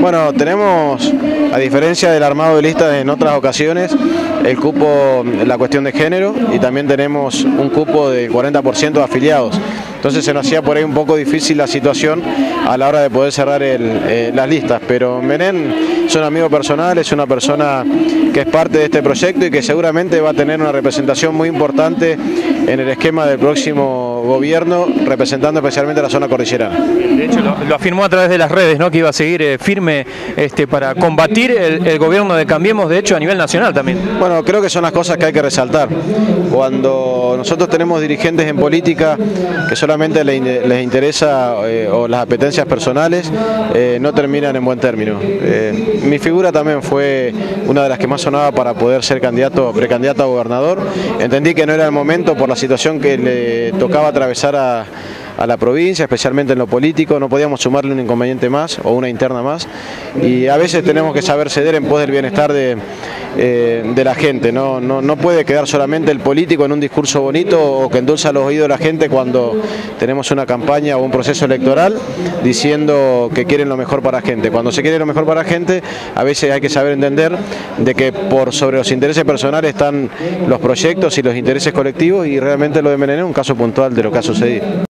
Bueno, tenemos, a diferencia del armado de listas en otras ocasiones, el cupo, la cuestión de género y también tenemos un cupo del 40% de afiliados. Entonces se nos hacía por ahí un poco difícil la situación a la hora de poder cerrar eh, las listas, pero Menén es un amigo personal, es una persona que es parte de este proyecto y que seguramente va a tener una representación muy importante en el esquema del próximo gobierno, representando especialmente la zona cordillerana. De hecho, lo, afirmó a través de las redes, ¿no? que iba a seguir eh, firme este, para combatir el, gobierno de Cambiemos, de hecho, a nivel nacional también. Bueno, creo que son las cosas que hay que resaltar. Cuando nosotros tenemos dirigentes en política que solamente les, interesa eh, o las apetencias personales, eh, no terminan en buen término. mi figura también fue una de las que más sonaba para poder ser candidato, precandidato a gobernador. Entendí que no era el momento por la situación que le tocaba atravesar a, la provincia, especialmente en lo político, no podíamos sumarle un inconveniente más o una interna más. Y a veces tenemos que saber ceder en pos del bienestar de, eh, de la gente, ¿no? No, puede quedar solamente el político en un discurso bonito o que endulza los oídos de la gente cuando tenemos una campaña o un proceso electoral diciendo que quieren lo mejor para la gente. Cuando se quiere lo mejor para la gente, a veces hay que saber entender de que por sobre los intereses personales están los proyectos y los intereses colectivos y realmente lo de Menem es un caso puntual de lo que ha sucedido.